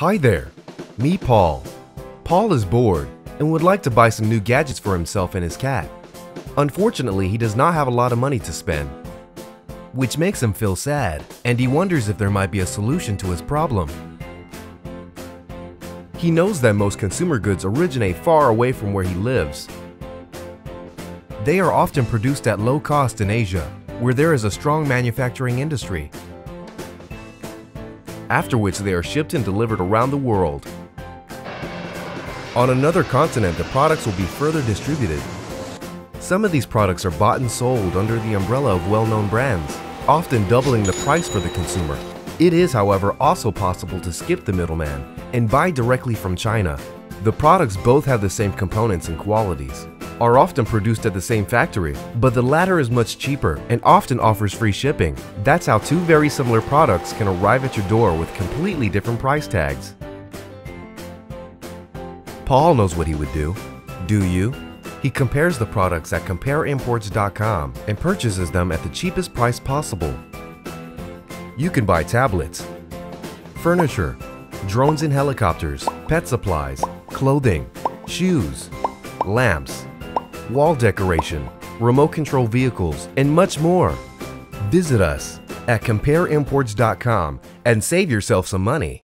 Hi there, me Paul. Paul is bored and would like to buy some new gadgets for himself and his cat. Unfortunately, he does not have a lot of money to spend, which makes him feel sad, and he wonders if there might be a solution to his problem. He knows that most consumer goods originate far away from where he lives. They are often produced at low cost in Asia, where there is a strong manufacturing industry after which they are shipped and delivered around the world. On another continent, the products will be further distributed. Some of these products are bought and sold under the umbrella of well-known brands, often doubling the price for the consumer. It is, however, also possible to skip the middleman and buy directly from China. The products both have the same components and qualities are often produced at the same factory, but the latter is much cheaper and often offers free shipping. That's how two very similar products can arrive at your door with completely different price tags. Paul knows what he would do. Do you? He compares the products at compareimports.com and purchases them at the cheapest price possible. You can buy tablets, furniture, drones and helicopters, pet supplies, clothing, shoes, lamps, wall decoration, remote control vehicles, and much more. Visit us at compareimports.com and save yourself some money.